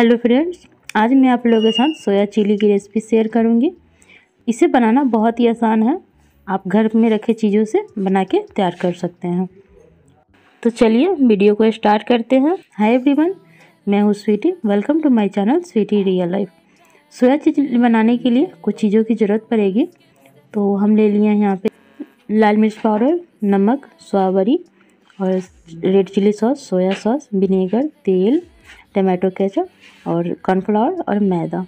Hello friends, आज मैं आप लोगों के साथ सोया चिली की रेसिपी शेयर करूँगी। इसे बनाना बहुत ही आसान है। आप घर में रखे चीज़ों से बना के तैयार कर सकते हैं। तो चलिए वीडियो को स्टार्ट करते हैं। हाय एवरीवन, मैं हूँ Sweety. Welcome to my channel Sweety real life. Soya chilli बनाने के लिए कुछ चीज़ों की ज़रूरत पड़ेगी। तो हम ले लिए हैं यहाँ पे लाल मिर्च पाउडर, नमक स्वावरी और red chilli sauce, soya sauce, vinegar, तेल टमाटो केचप और कॉर्नफ्लावर और मैदा।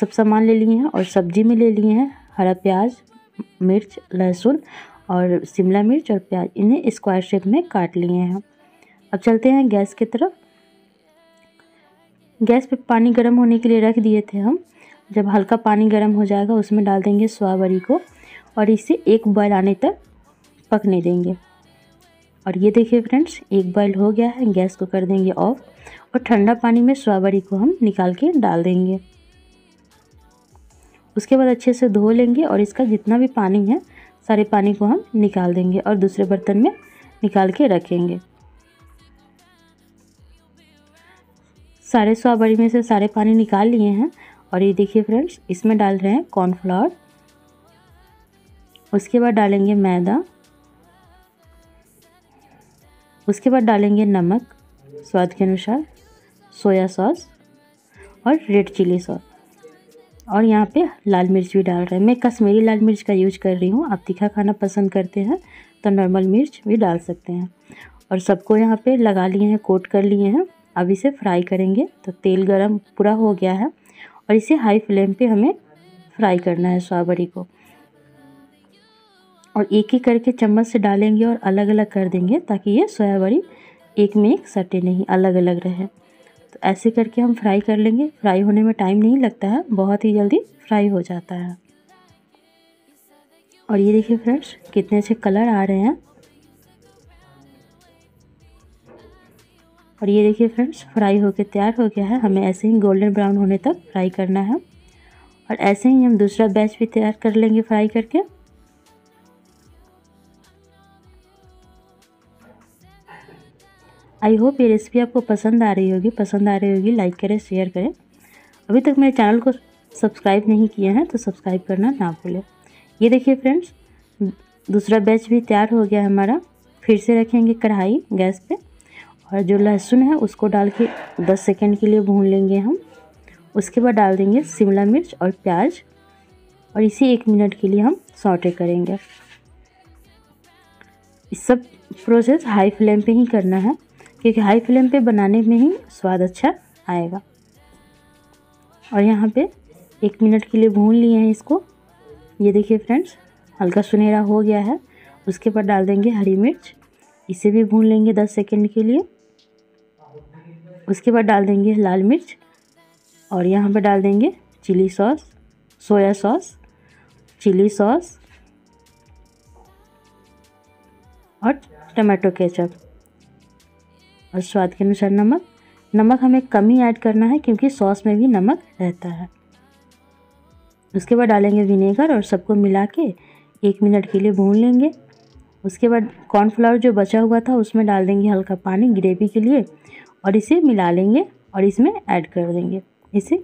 सब सामान ले लिए हैं और सब्ज़ी में ले लिए हैं। हरा प्याज, मिर्च, लहसुन और शिमला मिर्च और प्याज, इन्हें स्क्वायर शेप में काट लिए हैं। अब चलते हैं गैस की तरफ़। गैस पे पानी गर्म होने के लिए रख दिए थे हम। जब हल्का पानी गर्म हो जाएगा, उसमें डाल देंगे स्वावरी को और इसे एक बॉयल आने तक पकने देंगे। और ये देखिए फ्रेंड्स, एक बॉयल हो गया है, गैस को कर देंगे ऑफ़ और ठंडा पानी में स्ट्रॉबेरी को हम निकाल के डाल देंगे। उसके बाद अच्छे से धो लेंगे और इसका जितना भी पानी है, सारे पानी को हम निकाल देंगे और दूसरे बर्तन में निकाल के रखेंगे। सारे स्ट्रॉबेरी में से सारे पानी निकाल लिए हैं और ये देखिए फ्रेंड्स, इसमें डाल रहे हैं कॉर्नफ्लावर उसके बाद डालेंगे मैदा। उसके बाद डालेंगे नमक, स्वाद के अनुसार, सोया सॉस और रेड चिली सॉस। और यहाँ पे लाल मिर्च भी डाल रहे हैं। मैं कश्मीरी लाल मिर्च का यूज़ कर रही हूँ। आप तीखा खाना पसंद करते हैं तो नॉर्मल मिर्च भी डाल सकते हैं। और सबको यहाँ पे लगा लिए हैं, कोट कर लिए हैं। अब इसे फ्राई करेंगे तो तेल गरम पूरा हो गया है। और इसे हाई फ्लेम पे हमें फ्राई करना है स्ट्रॉबेरी को। और एक एक करके चम्मच से डालेंगे और अलग अलग कर देंगे ताकि ये सोयाबड़ी एक में एक सटे नहीं अलग अलग रहे। तो ऐसे करके हम फ्राई कर लेंगे। फ्राई होने में टाइम नहीं लगता है, बहुत ही जल्दी फ्राई हो जाता है। और ये देखिए फ्रेंड्स, कितने अच्छे कलर आ रहे हैं। और ये देखिए फ्रेंड्स, फ्राई होके तैयार हो गया है। हमें ऐसे ही गोल्डन ब्राउन होने तक फ्राई करना है। और ऐसे ही हम दूसरा बैच भी तैयार कर लेंगे फ्राई करके। आई होप ये रेसिपी आपको पसंद आ रही होगी। पसंद आ रही होगी लाइक करें शेयर करें। अभी तक मेरे चैनल को सब्सक्राइब नहीं किया है तो सब्सक्राइब करना ना भूलें। ये देखिए फ्रेंड्स दूसरा बैच भी तैयार हो गया हमारा। फिर से रखेंगे कढ़ाई गैस पे। और जो लहसुन है, उसको डाल के दस सेकेंड के लिए भून लेंगे हम। उसके बाद डाल देंगे शिमला मिर्च और प्याज। और इसी एक मिनट के लिए हम सॉटे करेंगे। इस सब प्रोसेस हाई फ्लेम पे ही करना है। क्योंकि हाई फ्लेम पे बनाने में ही स्वाद अच्छा आएगा। और यहाँ पे एक मिनट के लिए भून लिए हैं इसको। ये देखिए फ्रेंड्स, हल्का सुनहरा हो गया है। उसके बाद डाल देंगे हरी मिर्च। इसे भी भून लेंगे दस सेकेंड के लिए। उसके बाद डाल देंगे लाल मिर्च। और यहाँ पर डाल देंगे chilli sauce, soya sauce, chilli sauce और टमाटो केचप। और स्वाद के अनुसार नमक। नमक हमें कम ही ऐड करना है क्योंकि सॉस में भी नमक रहता है। उसके बाद डालेंगे विनेगर और सबको मिला के एक मिनट के लिए भून लेंगे। उसके बाद कॉर्नफ्लावर जो बचा हुआ था उसमें डाल देंगे हल्का पानी ग्रेवी के लिए और इसे मिला लेंगे और इसमें ऐड कर देंगे। इससे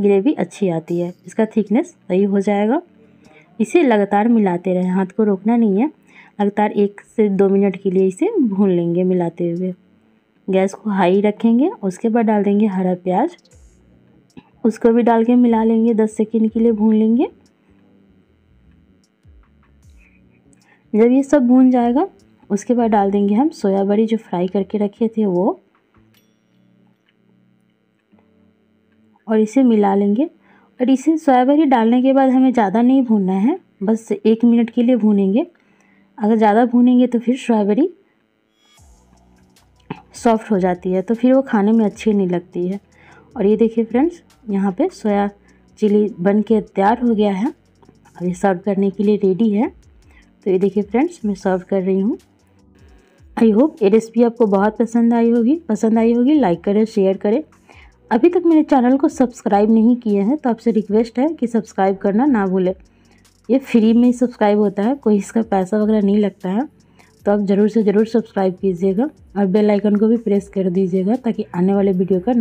ग्रेवी अच्छी आती है। इसका थिकनेस सही हो जाएगा। इसे लगातार मिलाते रहें। हाथ को रोकना नहीं है। लगातार एक से दो मिनट के लिए इसे भून लेंगे मिलाते हुए। गैस को हाई रखेंगे, उसके बाद डाल देंगे हरा प्याज। उसको भी डाल के मिला लेंगे, दस सेकेंड के लिए भून लेंगे। जब ये सब भून जाएगा, उसके बाद डाल देंगे हम सोया बड़ी जो फ्राई करके रखे थे वो। और इसे मिला लेंगे। और इसे सोयाबरी डालने के बाद हमें ज़्यादा नहीं भूनना है, बस एक मिनट के लिए भूनेंगे। अगर ज़्यादा भूनेंगे तो फिर स्ट्रॉबेरी सॉफ्ट हो जाती है तो फिर वो खाने में अच्छी नहीं लगती है। और ये देखिए फ्रेंड्स, यहाँ पे सोया चिली बन के तैयार हो गया है। अब ये सर्व करने के लिए रेडी है। तो ये देखिए फ्रेंड्स, मैं सर्व कर रही हूँ। आई होप ये रेसिपी आपको बहुत पसंद आई होगी। पसंद आई होगी, लाइक करें, शेयर करें। अभी तक मेरे चैनल को सब्सक्राइब नहीं किए हैं तो आपसे रिक्वेस्ट है कि सब्सक्राइब करना ना भूलें। ये फ्री में ही सब्सक्राइब होता है, कोई इसका पैसा वगैरह नहीं लगता है। तो आप ज़रूर से ज़रूर सब्सक्राइब कीजिएगा और बेल आइकन को भी प्रेस कर दीजिएगा ताकि आने वाले वीडियो का